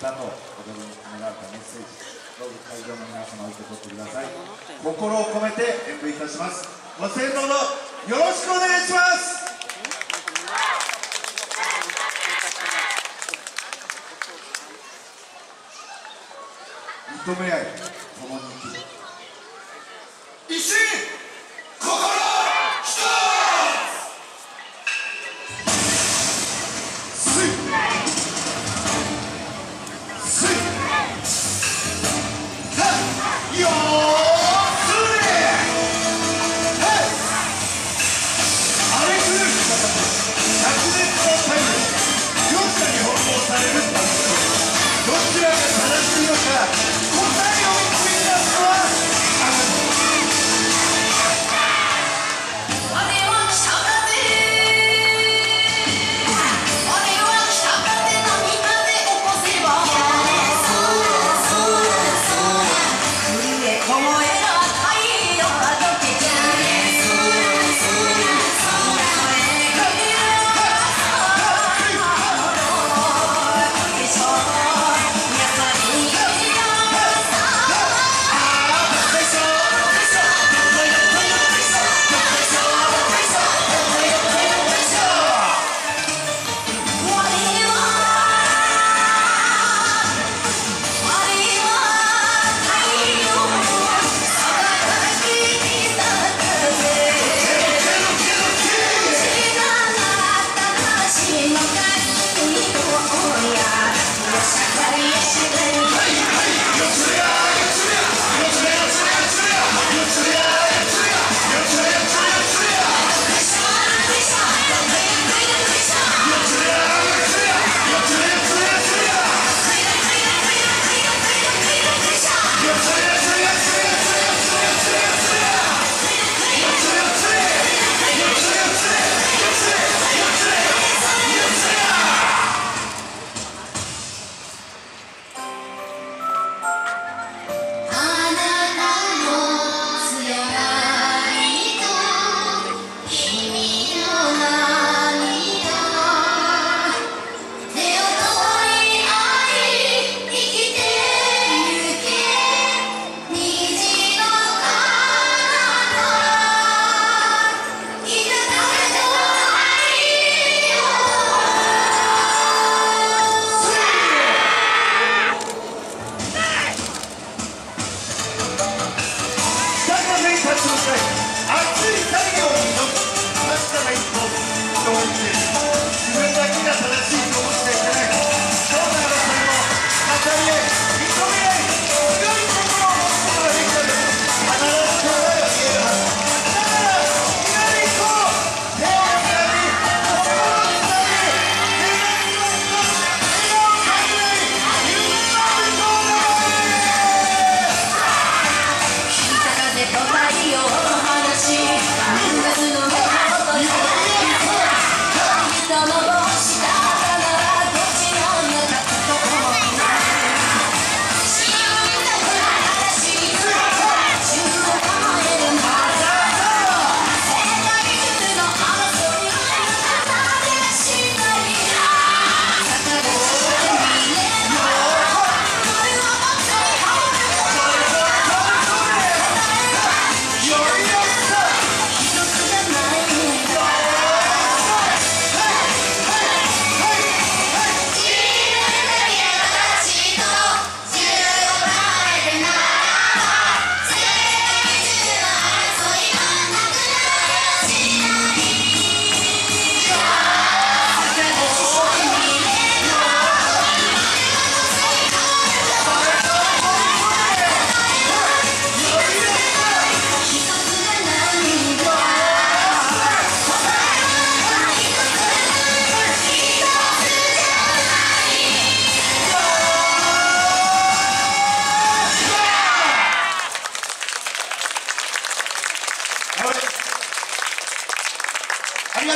さ歌と踊りに込められたメッセージどうぞ会場の皆様受け取ってください心を込めて演舞いたします。ご先導のよろしくお願いします。認め合い共に生きる。一心 your Obrigado,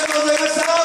miembros de nuestra